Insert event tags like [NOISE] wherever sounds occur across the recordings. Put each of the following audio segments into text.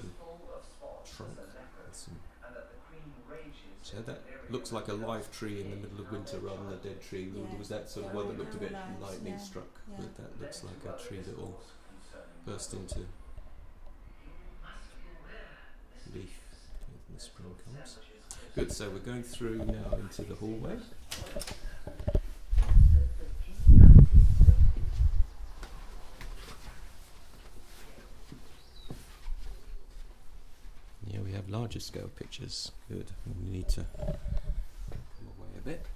trunk. with some- So that looks like a live tree in the middle of winter rather than a dead tree. There was that sort of one that looked a bit lightning yeah, struck, yeah. but that looks like a tree that will burst into leaf when the spring comes. Good, so we're going through now into the hallway. Yeah, we have larger scale pictures. Good. We need to come away a bit.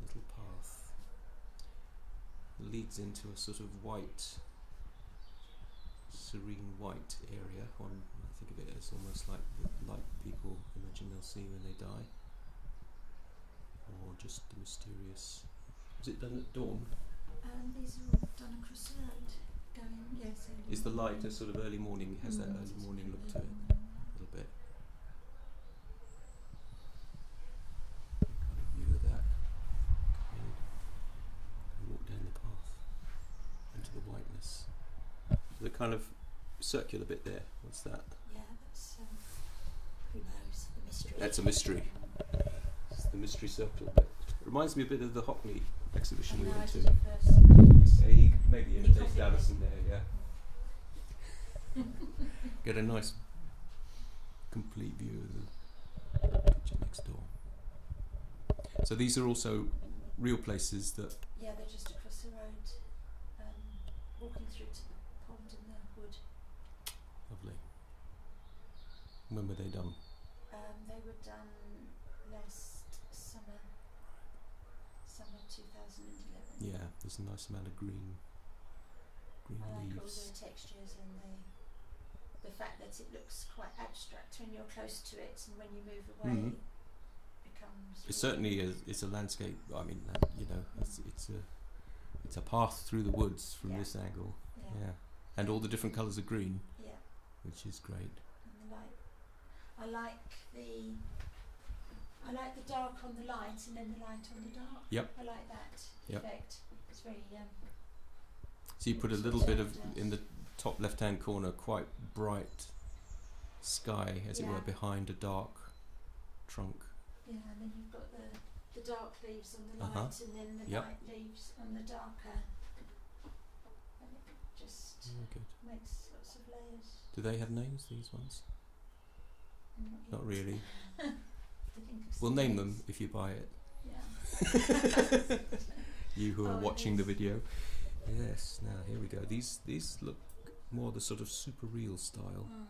Little path leads into a sort of white, serene white area. One, I think of it as almost like the light people imagine they'll see when they die, or just the mysterious. Was it done at dawn? Um, these are across the road. Going, yes. early Is the light a sort of early morning? Has that Mm, early morning look to it a little bit? Kind of view of that. And walk down the path into the whiteness. The kind of circular bit there. What's that? Yeah, that's um, who knows the mystery. That's a mystery. It's the mystery circle bit. Reminds me a bit of the Hockney exhibition we No, went to. Yeah, he maybe He imitated copied Alison there, yeah. [LAUGHS] Get a nice complete view of the picture next door. So these are also real places that Yeah, they're just across the road, um, walking through to the pond in the wood. lovely. When were they done? Um, they were done 2011. Yeah, there's a nice amount of green green I like all leaves. the textures and the the fact that it looks quite abstract when you're close to it, and when you move away, Mhm. it becomes. It's really- certainly a, it's a landscape. I mean, you know, it's it's a it's a path through the woods from Yeah. this angle. Yeah. Yeah, and all the different colours of green, yeah. which is great. and the light. I like the I like the dark on the light and then the light on the dark. Yep. I like that Yep. effect. It's very um, So you put a little bit of in the top left-hand corner, quite bright sky, as it were, behind a dark trunk. yeah, and then you've got the the dark leaves on the light Uh-huh. and then the Yep. light leaves on the darker. And it just makes lots of layers. Do they have names? These ones? Not, Not really. [LAUGHS] To think of We'll name them if you buy it. Yeah. [LAUGHS] [LAUGHS] You who are Oh, watching the video. Yes. Now here we go. These these look more the sort of super real style. Mm.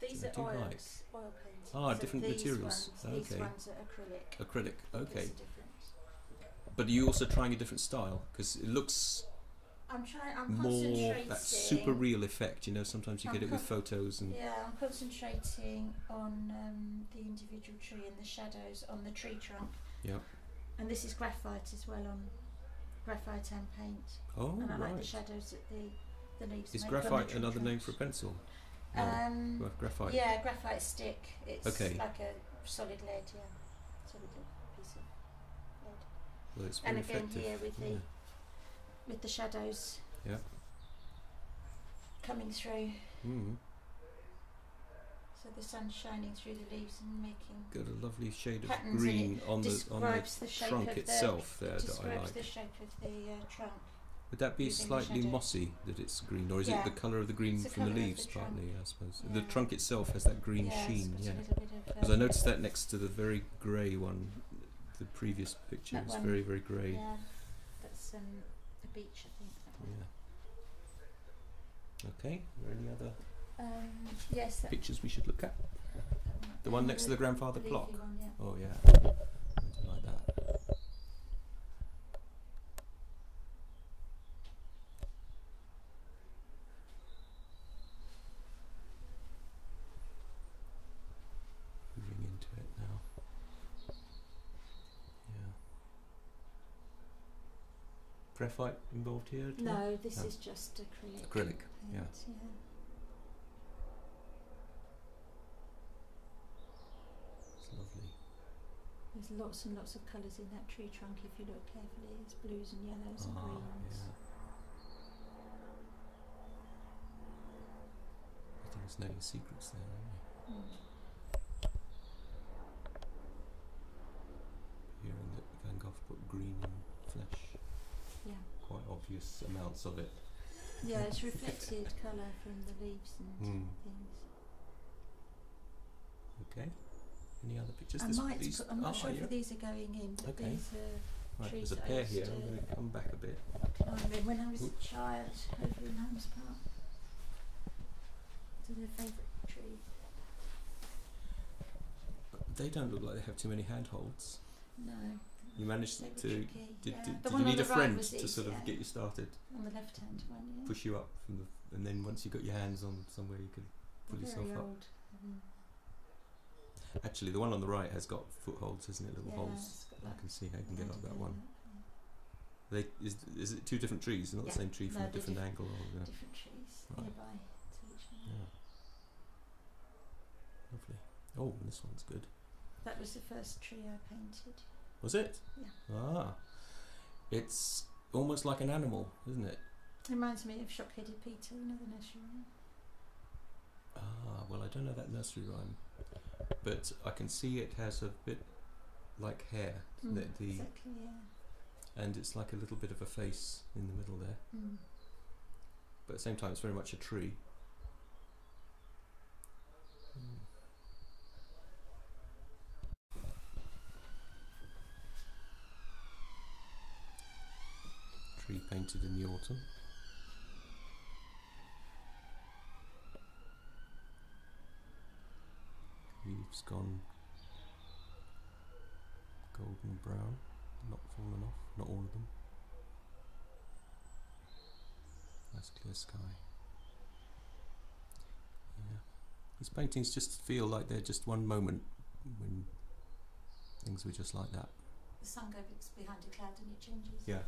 These are oils, like. oil paintings. Ah, So different these materials. Ones, These Okay. ones are acrylic. Acrylic. Okay. There's a difference. But are you also trying a different style? Because it looks I'm trying. I'm more that super real effect. You know, sometimes you I'm get it with photos and Yeah, I'm concentrating on um, the individual tree and the shadows on the tree trunk. Yeah. And this is graphite as well on graphite and paint. oh and I like the shadows that the the leaves Is the graphite another name for a pencil? No. Um, Gra- graphite. yeah, graphite stick. It's Okay. like a solid lead. Yeah, solid lead piece of lead. Well, it's And again effective. here with the yeah. With the shadows. Yeah. Coming through, Mm. so the sun's shining through the leaves and making Got a lovely shade of green on the on the the, trunk of the itself there that I like. the shape of the uh, trunk. Would that be slightly mossy that it's green, or is Yeah. it the colour of the green It's from the of leaves the partly? I suppose the trunk itself has that green yeah, sheen. Yeah, got a little bit of. because uh, I noticed that next to the very grey one, the previous picture That is one. very very grey. Yeah, that's um, the beach, I think. Yeah. Okay. Are there any other Um, yes, pictures we should look at? The one next to the grandfather clock. One, yeah. Oh yeah. Something like that. Moving into it now. Yeah. Graphite involved here at all? No, this No. is just acrylic. Acrylic, yeah. paint, yeah. It's lovely. There's lots and lots of colours in that tree trunk if you look carefully. There's blues and yellows and Ah, greens. yeah. I think there's no secrets there, are Mm. there? Hearing that Van Gogh put green in flesh, Yeah. Obvious amounts of it. Yeah, it's reflected colour from the leaves and Mm. things. Okay. Any other pictures? I This- might put, I'm not oh, sure yeah. if these are going in, but Okay. these are Right, trees there's a pair here. I'm going to come back a bit. climbing when I was a child over in Holmes Park. Their favourite tree. They don't look like they have too many handholds. No, You managed to. Did, yeah. did, did you need a friend to sort of get you started, on the left hand one, yeah. push you up from the, and then once you got your hands on somewhere, you could pull They're yourself very up. old. Mm. Actually, the one on the right has got footholds, hasn't it? Little Yeah, holes. I can see how you can get up that one. They is is it two different trees? Not the same tree from No, a they're different angle. Or, yeah. Different trees Right. nearby to each other. yeah. Lovely. Oh, this one's good. That was the first tree I painted. Was it? Yeah. Ah, it's almost like an animal, isn't it? It reminds me of Shock-Headed Peter, you know nursery rhyme. Ah, well, I don't know that nursery rhyme, but I can see it has a bit like hair, Mm, the, the exactly, yeah. and it's like a little bit of a face in the middle there. Mm. But at the same time, it's very much a tree. Painted in the autumn. Leaves gone golden brown, not fallen off, not all of them. Nice clear sky. Yeah. These paintings just feel like they're just one moment when things were just like that. The sun goes behind a cloud and it changes. Yeah.